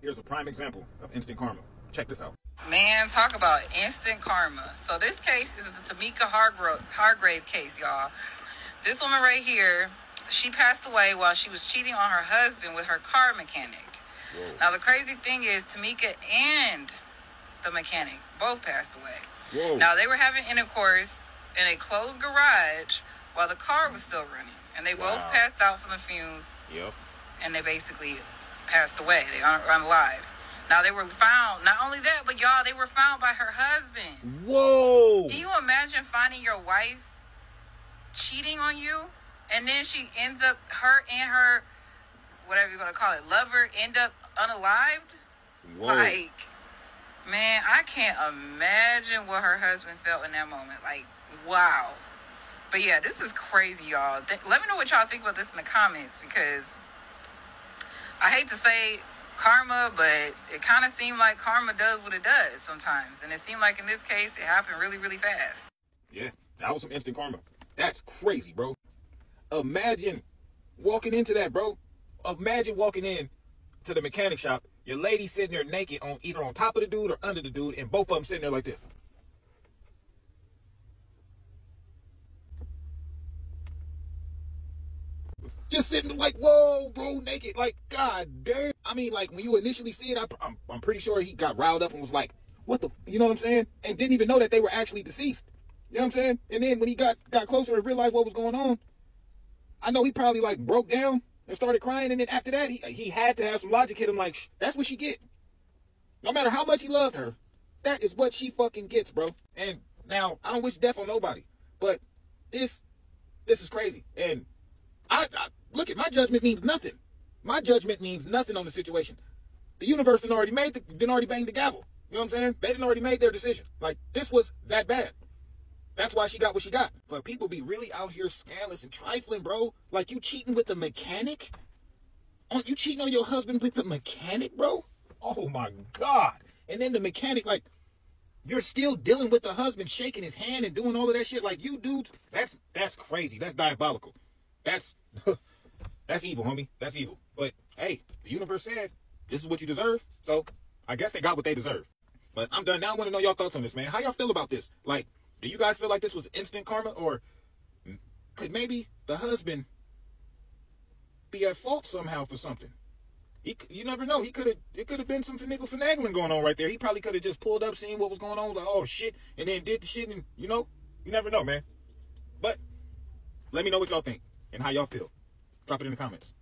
Here's a prime example of instant karma. Check this out. Man, talk about instant karma. So this case is the Tamika Hargrave, Hargrave case, y'all. This woman right here, she passed away while she was cheating on her husband with her car mechanic. Whoa. Now the crazy thing is Tamika and the mechanic both passed away. Whoa. Now they were having intercourse in a closed garage while the car was still running, and they wow. both passed out from the fumes. Yep. And they basically passed away. They aren't alive. Now they were found. Not only that, but y'all, they were found by her husband. Whoa! Can you imagine finding your wife cheating on you, and then she ends up her and her whatever you're gonna call it lover end up unalived? Whoa. Like, man, I can't imagine what her husband felt in that moment. Like, wow. But yeah, this is crazy, y'all. Let me know what y'all think about this in the comments because I hate to say karma, but it kind of seemed like karma does what it does sometimes. And it seemed like in this case, it happened really, really fast. Yeah, that was some instant karma. That's crazy, bro. Imagine walking into that, bro. Imagine walking in to the mechanic shop, your lady sitting there naked on either on top of the dude or under the dude, and both of them sitting there like this. Just sitting like, whoa, bro, naked. Like, god damn. I mean, like, when you initially see it, I, I'm, I'm pretty sure he got riled up and was like, what the, you know what I'm saying? And didn't even know that they were actually deceased. You know what I'm saying? And then when he got, got closer and realized what was going on, I know he probably like broke down and started crying. And then after that, he, he had to have some logic hit him like, that's what she get. No matter how much he loved her, that is what she fucking gets, bro. And now, I don't wish death on nobody, but this, this is crazy. And I, I look at my judgment means nothing. My judgment means nothing on the situation. The universe didn't already made the, didn't already bang the gavel. You know what I'm saying? They didn't already made their decision. Like this was that bad. That's why she got what she got. But people be really out here scandalous and trifling, bro. Like you cheating with the mechanic? Aren't you cheating on your husband with the mechanic, bro? Oh my god. And then the mechanic, like, you're still dealing with the husband shaking his hand and doing all of that shit. Like you dudes, that's that's crazy. That's diabolical. That's That's evil, homie. That's evil. But hey, the universe said this is what you deserve. So I guess they got what they deserve. But I'm done now. I want to know your thoughts on this, man. How y'all feel about this? Like, do you guys feel like this was instant karma, or could maybe the husband be at fault somehow for something? He, you never know. He could have. It could have been some finagle finagling going on right there. He probably could have just pulled up, seen what was going on, was like, oh shit, and then did the shit, and you know, you never know, man. But let me know what y'all think and how y'all feel. Drop it in the comments.